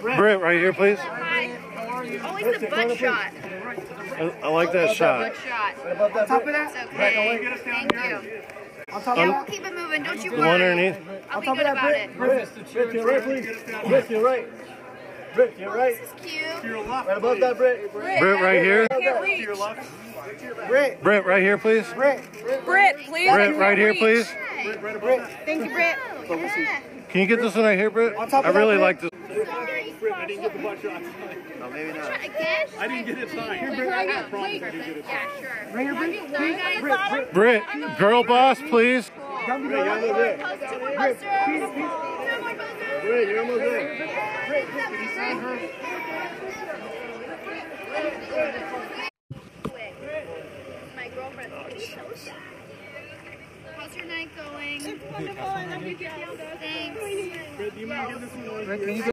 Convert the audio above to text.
Britt, right here, please. Hi. Always the butt shot. I, I like that shot. Butt shot. Above that Top of that? Okay. Thank you. On top yeah, we'll keep it moving. Don't you The worry. one underneath. I'll be good about it. Britt, Britt to your right, please. Britt to your right. Britt to your right. This is cute. Right above that brick. Britt, right here. Can't reach. Britt, Britt, right here, please. Britt, Britt, please. Britt, right here, please. Hey. Thank you, Britt. Oh. Can you get this one right here, Britt? I really like this. Sorry. I didn't get the butt shot. No, maybe not. Again? I didn't get it signed. Oh, perfect. Yeah, sure. right here, Britt. Sorry, guys. Britt, Girlboss, please. Come to Britt, you're almost there. Post two more posters. Two more posters. Britt, you're almost there. My girlfriend. How's your night going? Thanks. Britt, do you mind getting